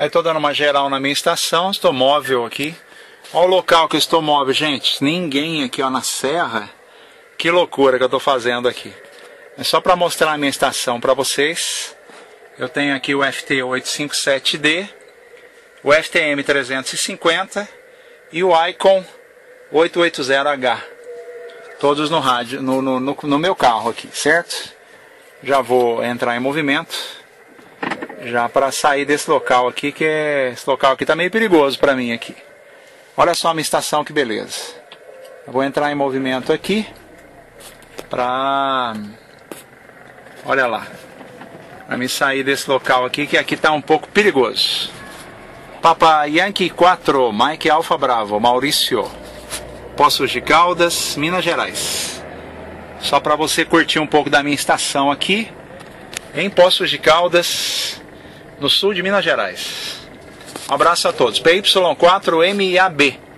Aí estou dando uma geral na minha estação, estou móvel aqui. Olha o local que eu estou móvel, gente. Ninguém aqui ó, na serra. Que loucura que eu estou fazendo aqui. É só para mostrar a minha estação para vocês. Eu tenho aqui o FT857D, o FTM350 e o Icon 880H. Todos no rádio, no, no, no, no meu carro aqui, certo? Já vou entrar em movimento já para sair desse local aqui, que é, esse local aqui tá meio perigoso para mim aqui. Olha só a minha estação, que beleza. Eu vou entrar em movimento aqui para olha lá, para me sair desse local aqui, que aqui tá um pouco perigoso. Papa Yankee 4, Mike Alfa Bravo, Maurício, Poços de Caldas, Minas Gerais. Só para você curtir um pouco da minha estação aqui, em Poços de Caldas, no sul de Minas Gerais. Um abraço a todos. PY4MAB.